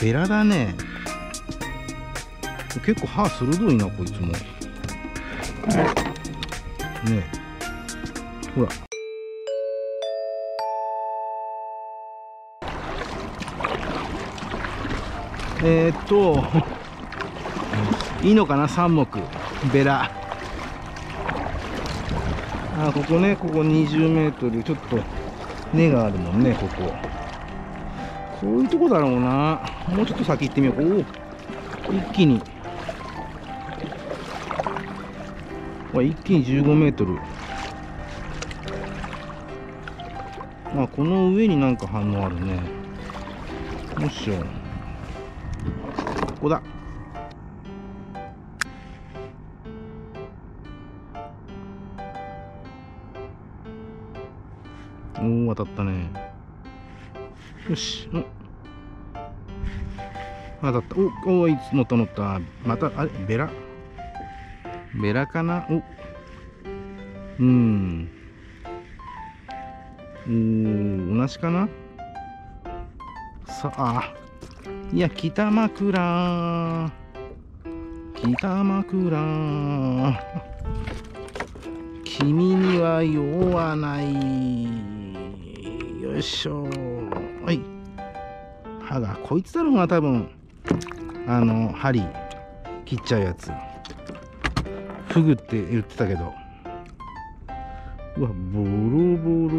ベラだね。結構歯鋭いなこいつも。ねほら。えー、っといいのかな3目。ベラ。あここねここ20メートル。ちょっと根があるもんねここ。こういうとこだろうな。もうちょっと先行ってみよう。おお一気に。一気に15メートル。まあこの上になんか反応あるね。よいしょ。ここだ。おお当たったね。よし。お。当たった。おおいつ乗った乗った。またあれベラ。ベラかな。お。うん。おお同じかな。さあ。いや北枕。北枕。君には酔わない。よいしょ。歯がこいつだろうな多分。あの針切っちゃうやつ。フグって言ってたけど。うわボロボロ。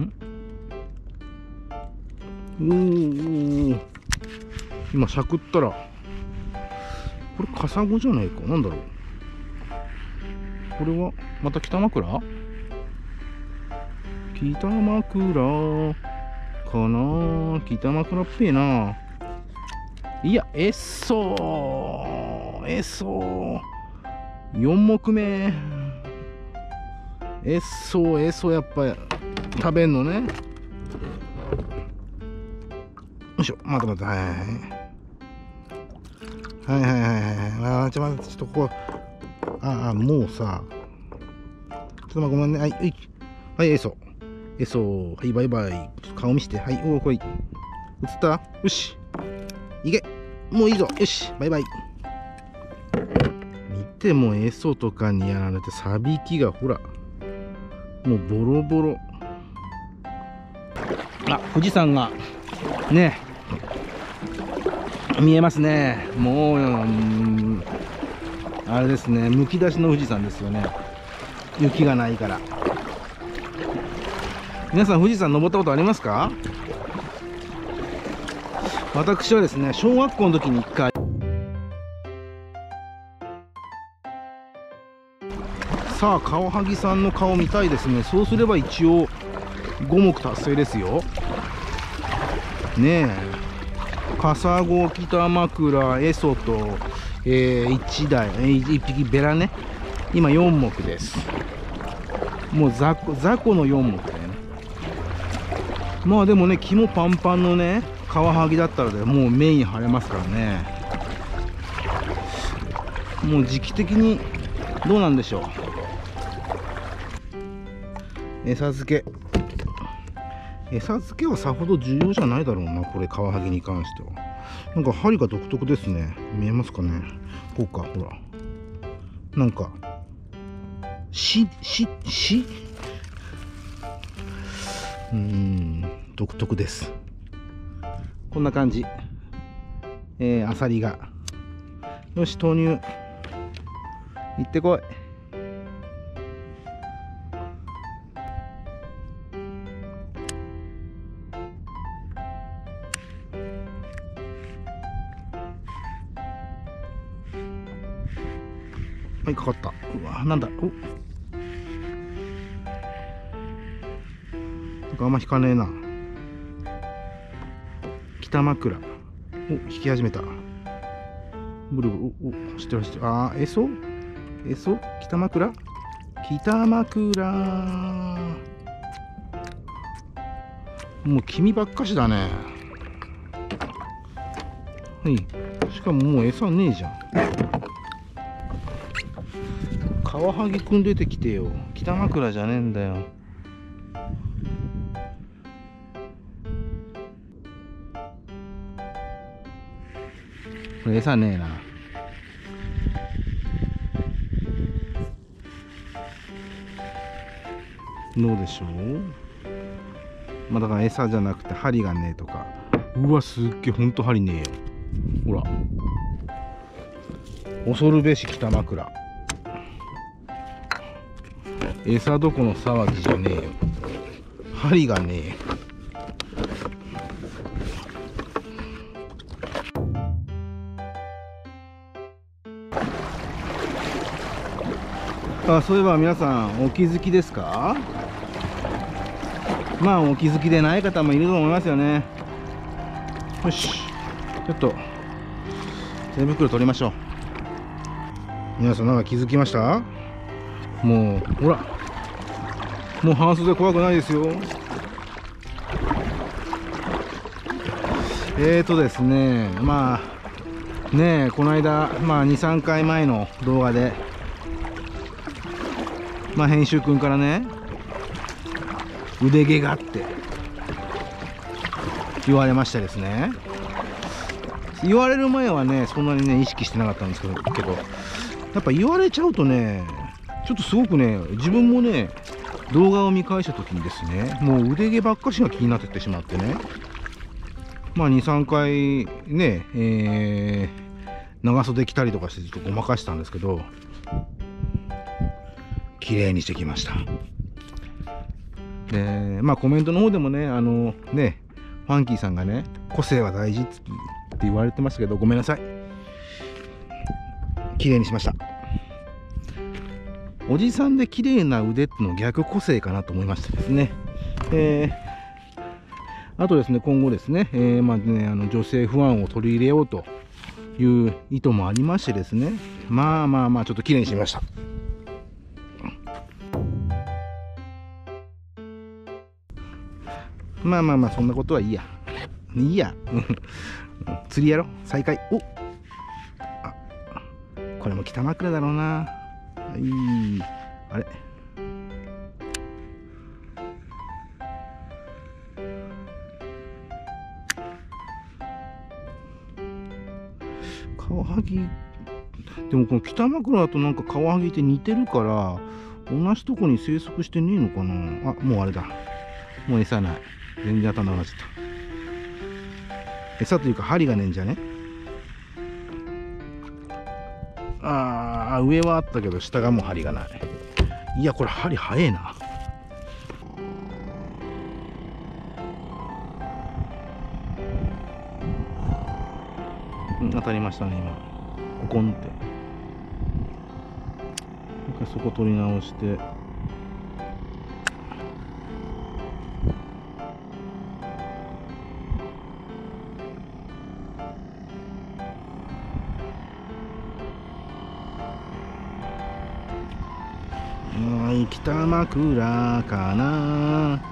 ん？おお今しゃくったら。これカサゴじゃないか。なんだろう。これはまた北枕？北枕かな？北枕っぺえな。いやえっそうえっそう4目目。えっそうえっそうやっぱ食べんのね。よいしょ待って待ってはいはいはい。はいはいはいあちょっと待ってちょっとここああもうさちょっとごめんね。はいはい。はいえそえそはいバイバイ。顔見して。はいおおこい。映った？よし。いけ。もういいぞ。よし。バイバイ。見てもえそとかにやられてさびきがほら。もうボロボロ。あ富士山が。ね。見えますね。もう、うん、あれですね。むき出しの富士山ですよね。雪がないから。皆さん富士山登ったことありますか？私はですね小学校の時に1回。さあカワハギさんの顔見たいですね。そうすれば一応五目達成ですよ。ねえ。カサゴ北枕エソと、えー、1台1匹ベラね。今4目です。もう雑魚雑魚の4目だよね。まあでもね肝パンパンのねカワハギだったらでもうメイン張れますからね。もう時期的にどうなんでしょう。餌付け。餌付けはさほど重要じゃないだろうなこれカワハギに関しては。なんか針が独特ですね。見えますかね。こうかほら。なんかししし。うん独特です。こんな感じ。えー、アサリが。よし豆乳。行ってこい。はいかかった。うわなんだ。お。なんかあんま引かねえな。北枕。お引き始めた。ブルブルおお知ってる知ってる。あーえそえそ北枕？北枕。もう君ばっかしだね。はい。しかももう餌ねえじゃん。カワハギくん出てきてよ。北枕じゃねえんだよ。これ餌ねえな。どうでしょう？まあだから餌じゃなくて針がねえとか。うわすっげえほんと針ねえよ。ほら。恐るべし北枕。餌どこの騒ぎじゃねえよ。針がねえ。あそういえば皆さんお気づきですか？まあお気づきでない方もいると思いますよね。よし。ちょっと手袋取りましょう。皆さんなんか気づきました？もうほら。もう半袖怖くないですよ。えーとですねまあねえこの間まあ23回前の動画でまあ編集君からね腕毛がって言われましてですね。言われる前はねそんなにね意識してなかったんですけどけどやっぱ言われちゃうとねちょっとすごくね自分もね動画を見返した時にですねもう腕毛ばっかしが気になってってしまってね。まあ23回ねえー、長袖着たりとかしてちょっとごまかしたんですけど綺麗にしてきました。でまあコメントの方でもねあのねファンキーさんがね個性は大事って言われてましたけどごめんなさい。綺麗にしました。おじさんで綺麗な腕っての逆個性かなと思いましてですね。えー、あとですね今後ですね,、えー、まあねあの女性不安を取り入れようという意図もありましてですね。まあまあまあちょっと綺麗にしました。まあまあまあそんなことはいいや。いいや。釣りやろ再開。おこれも北枕だろうな。いい。あれ？カワハギ。でもこの北枕となんかカワハギって似てるから同じとこに生息してねえのかな？あもうあれだ。もう餌ない。全然頭がちゃった。餌というか針がねえんじゃね？ああ上はあったけど下がもう針がない。いやこれ針早えな。当たりましたね今。ココンって。一回そこ取り直して。はい北枕かな。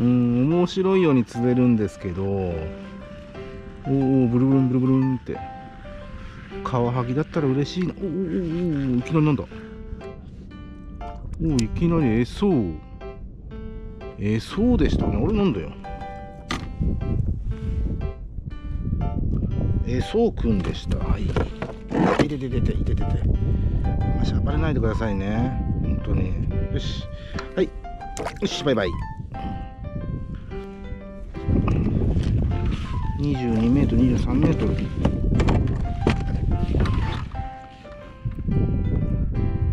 うん面白いように釣れるんですけどおおブルブルンブルブルンって。カワハギだったら嬉しいな。おおおおいきなりなんだ。おおいきなりえそうえそうでしたね。あれなんだよ。えそうくんでした。はい。いてててていててて。しゃばれないでくださいね。本当に。よし。はい。よしバイバイ。22メートル23メートル。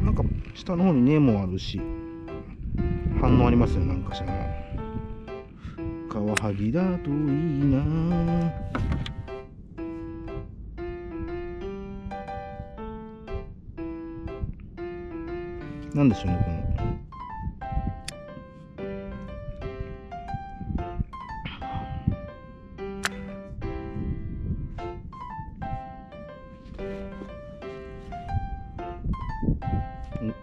なんか下の方に根もあるし反応ありますよなんかしら。カワハギだといいな。なんでしょうねこの。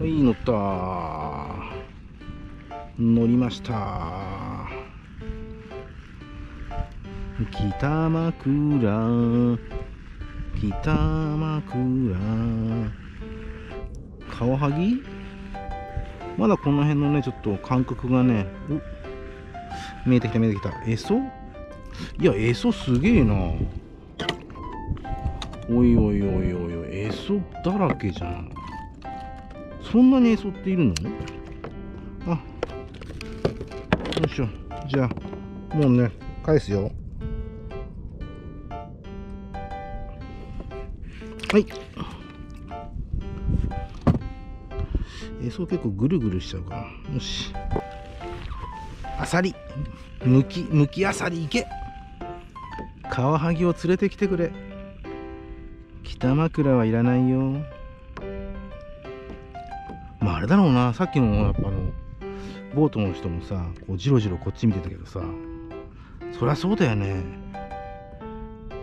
はい乗った。乗りました。北枕。北枕。カワハギ？まだこの辺のねちょっと感覚がね見えてきた見えてきた。エソ？いやエソすげえな。おいおいおいおいおいエソだらけじゃん。そんなにエソっているの？あよいしょ。じゃあもうね返すよ。はい。えそう結構ぐるぐるしちゃうか。らよし。あさりむきむきあさりいけ。カワハギを連れてきてくれ。北枕はいらないよ。まああれだろうな。さっきのやっぱあのボートの人もさこうジロジロこっち見てたけどさ。そりゃそうだよね。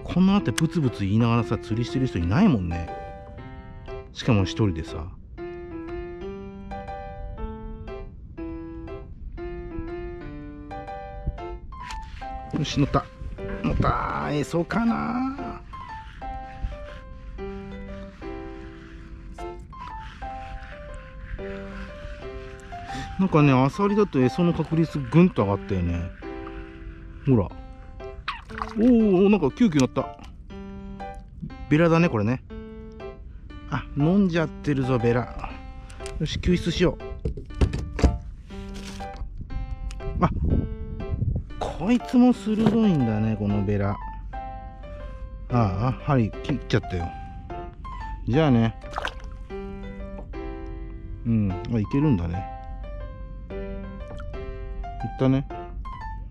こんなあってブツブツ言いながらさ釣りしてる人いないもんね。しかも一人でさ。よし乗った。乗った。えそうかな。なんかねアサリだと餌の確率ぐんと上がったよね。ほら。おおなんかキューキューなった。ベラだねこれね。あ飲んじゃってるぞベラ。よし救出しよう。こいつも鋭いんだねこのベラ。ああ針切っちゃったよ。じゃあね。うんあいけるんだね。いったね。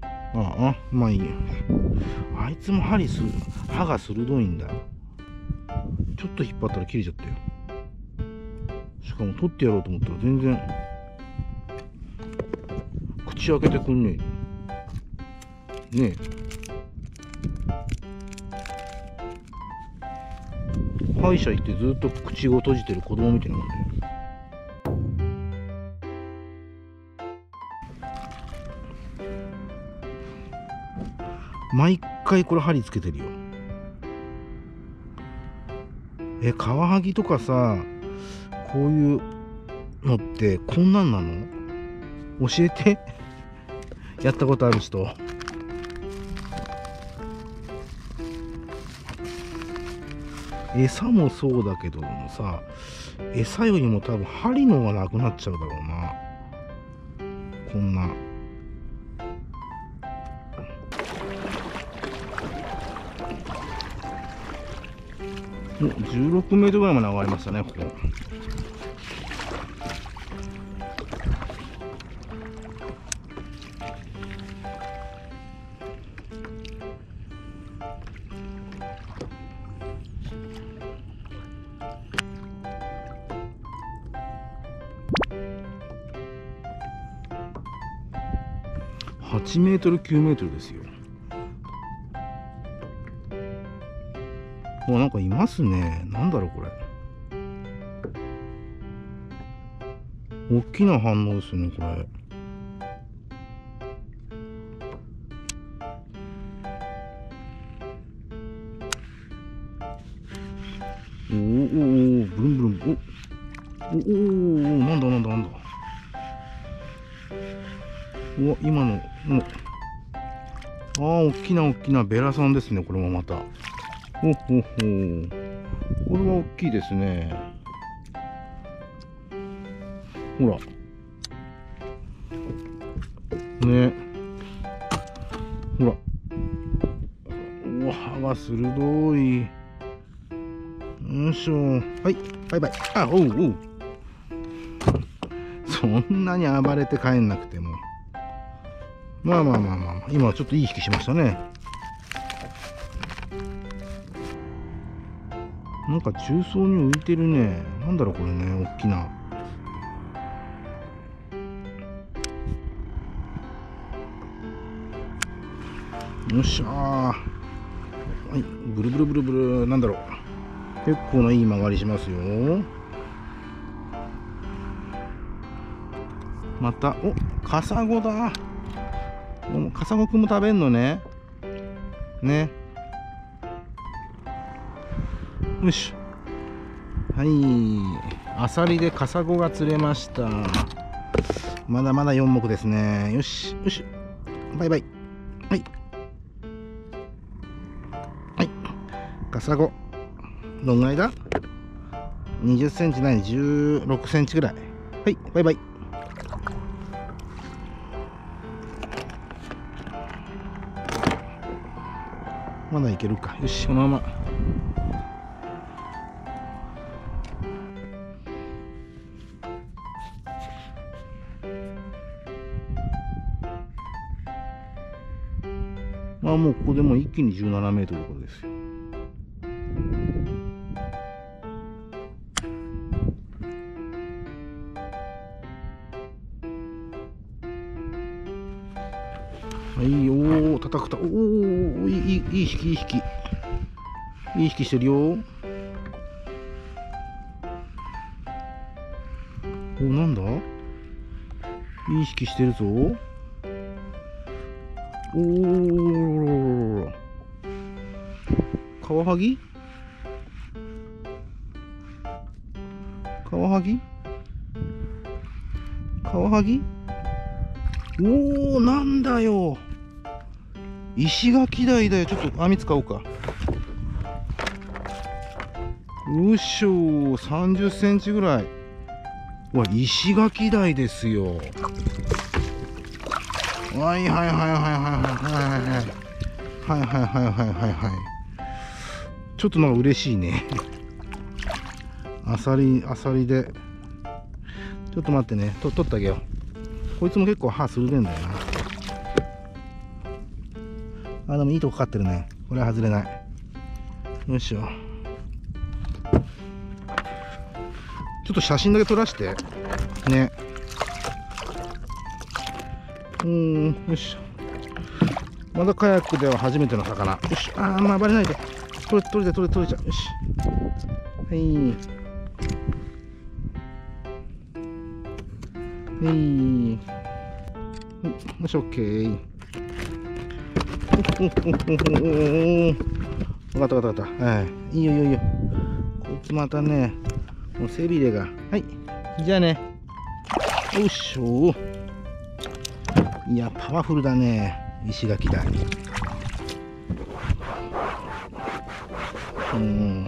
ああまあいいや。あいつも針す歯が鋭いんだ。ちょっと引っ張ったら切れちゃったよ。しかも取ってやろうと思ったら全然口開けてくんねえ。ね。え歯医者行ってずっと口を閉じてる子供みたいなもん。だよ毎回これ針つけてるよ。えカワハギとかさこういうのってこんなんなの？教えて。やったことある人。餌もそうだけどもさ餌よりも多分針の方がなくなっちゃうだろうな。こんな。お16メートルぐらいまで上がりましたねここ。8メートル9メートルですよ。おなんかいますね。なんだろうこれ。大きな反応ですねこれ。うわ今のもう。ああ大きな大きなベラさんですねこれもまた。ほほほこれは大きいですね。ほら。ね。ほら。うわ歯が鋭い。よいしょ。はい。バイバイ。あおうおう。そんなに暴れて帰んなくても。まあまあまあまあ今ちょっといい引きしましたね。なんか重曹に浮いてるね。なんだろうこれね大きな。よっしゃー。はい。ブルブルブルブル。なんだろう。結構ないい曲がりしますよ。またおカサゴだ。カサゴくんも食べんのね。ね。よし。はい。アサリでカサゴが釣れました。まだまだ4目ですね。よし。よし。バイバイ。はい。はい。カサゴ。どんぐらいだ？20センチない。16センチぐらい。はい。バイバイ。まだいけるか。よしこのまま。まあもうここでも一気に17メートルこですよ。はいおお叩くた。おおいいいいい引きいい引き。いい引きしてるよ。おなんだ？いい引きしてるぞ。おおカワハギカワハギカワハギおおなんだよ。石垣台だよ。ちょっと網使おうか。よいしょ3 0センチぐらい。わ石垣台ですよ。はいはいはいはいはいはいはい。はいはいはいはいはいちょっとなんか嬉しいね。あさりあさりで。ちょっと待ってね。と取ってあげよう。こいつも結構歯鋭いんだよな。あでもいいとこかかってるね。これは外れない。よいしょ。ちょっと写真だけ撮らして。ね。うんよいしょ。まだカヤックでは初めての魚。よしああまあ暴れないで。取れ取れて取れ取れちゃう。よしはい。はい。よしオッケー。分かった分かった分かった。はい。いいよいいよいいよ。こいつまたね。もう背びれが。はい。じゃあね。よいしょ。いやパワフルだね。石垣台。うん。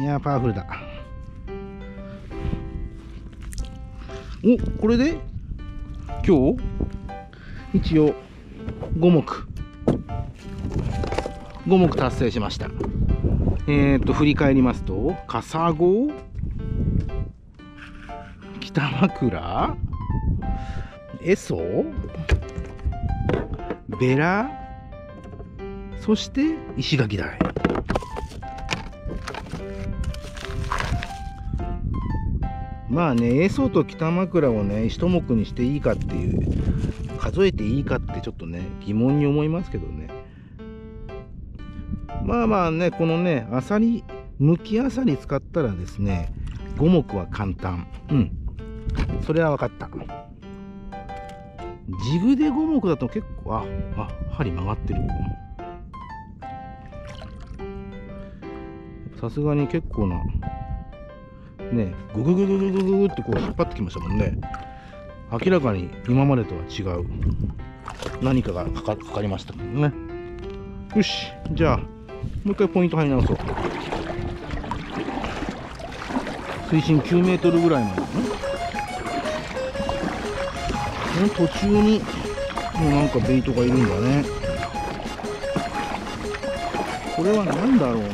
いやパワフルだ。おこれで？今日？一応。5目。5目達成しました。えー、っと振り返りますとカサゴ北枕エソベラそして石垣台。まあねエソと北枕をね一目にしていいかっていう数えていいかっってちょっとね疑問に思いますけどね。まあまあねこのねあさりむきあさり使ったらですね五目は簡単。うん。それは分かった。ジグで五目だと結構ああ針曲がってる。さすがに結構な。ねグググググググってこう引っ張ってきましたもんね。明らかに今までとは違う。何かがかかかかりましたけどね。よしじゃあもう一回ポイント入り直そう。水深9メートルぐらいまでね。この途中にもうなんかベイトがいるんだね。これは何だろうな